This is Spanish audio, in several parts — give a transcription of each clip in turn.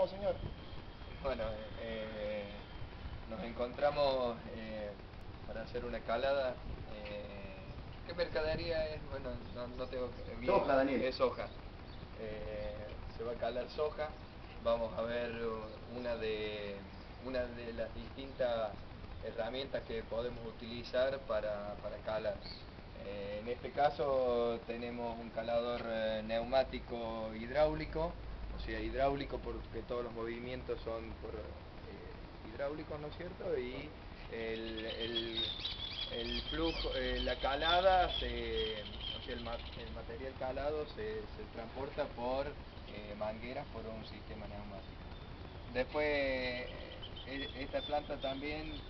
encontramos, señor? Bueno, eh, nos encontramos eh, para hacer una calada. Eh, ¿Qué mercadería es? Bueno, no, no tengo bien, Soja, Daniel. Es soja. Eh, se va a calar soja. Vamos a ver una de una de las distintas herramientas que podemos utilizar para, para calar. Eh, en este caso tenemos un calador neumático hidráulico, o sea, hidráulico porque todos los movimientos son por eh, hidráulicos, ¿no es cierto? Y el, el- flujo, eh, la calada, se, el, ma- el material calado se, se transporta por eh, mangueras por un sistema neumático. Después, e- esta planta también,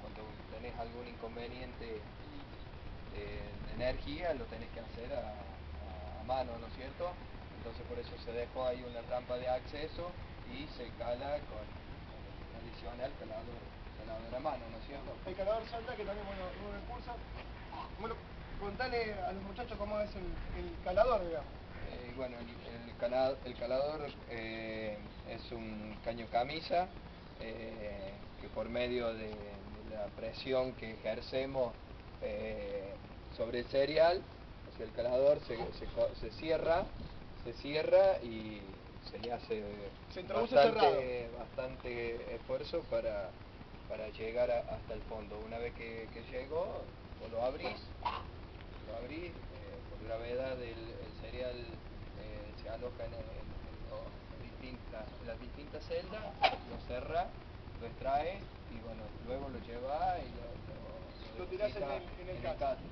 cuando tenés algún inconveniente de, energía, lo tenés que hacer a- a mano, ¿no es cierto? Entonces por eso se dejó ahí una rampa de acceso y se cala con, con el tradicional calador, calador a mano, ¿no es cierto? El calador Santa, que también bueno, un recurso. Bueno, contale a los muchachos cómo es el, el calador, digamos. Eh, bueno, el, el cala- el calador eh, es un caño camisa eh, que por medio de, de la presión que ejercemos sobre el cereal, o sea, el calador se, se cierra, se cierra y se le hace Se bastante, bastante esfuerzo para, para llegar a- hasta el fondo. Una vez que, que llegó, vos lo abrís, lo abrís, eh, por gravedad del el cereal eh, se aloja en, los distintas, en las distintas celdas, lo cerra, lo extrae y bueno, luego lo lleva y lo, Lo tirás en el- en el en catre. catre,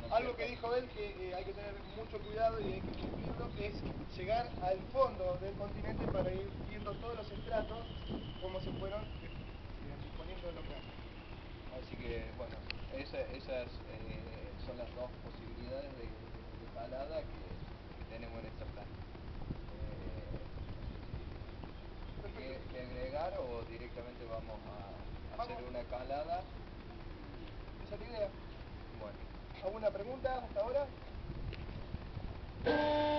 ¿no es Algo que dijo él que eh, hay que tener mucho cuidado y hay que cumplirlo, es llegar al fondo del continente para ir viendo todos los estratos, cómo se fueron eh, disponiendo en los grandes. Así que bueno, esa- esas eh, son las dos posibilidades de, de calada que, que tenemos en esta planta. Eh, ¿qué, qué agregar o directamente vamos a, a hacer una calada? ¿Esa es la idea? Bueno, ¿Alguna pregunta hasta ahora? Oh.